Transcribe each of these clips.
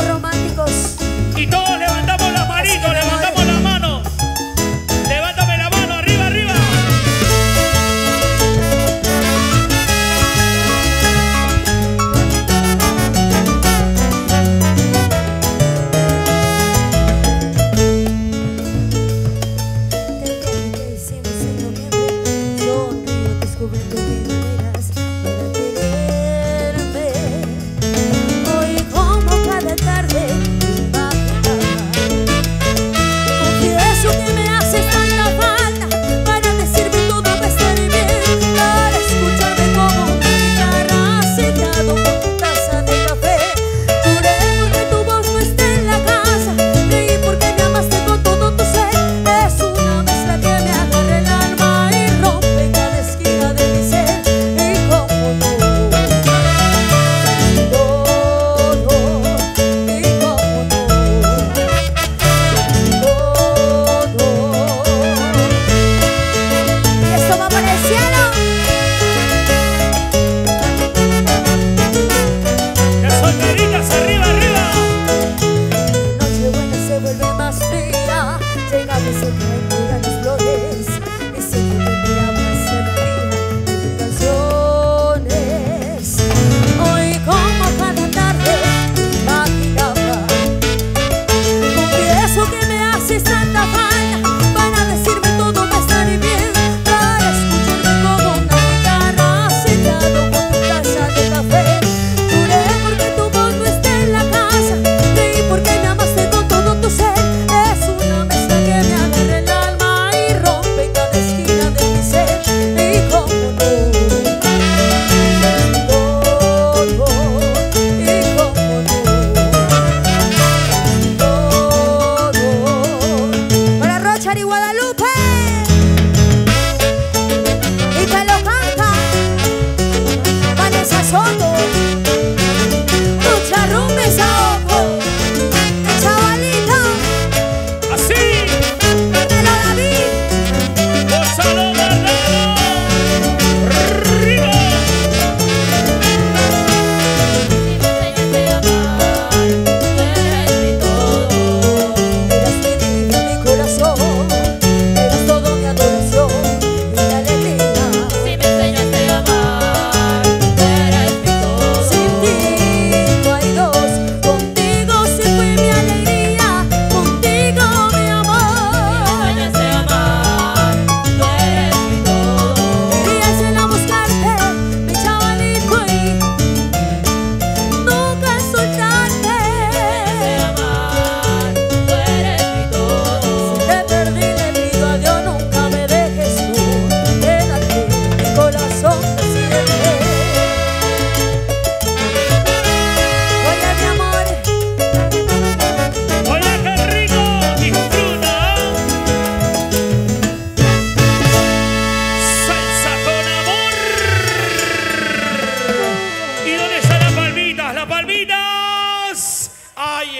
románticos. Y todos levantamos la manito, levantamos la mano. Levántame la mano, arriba, arriba.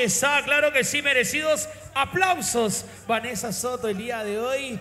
Está, claro que sí, merecidos aplausos. Vanessa Soto el día de hoy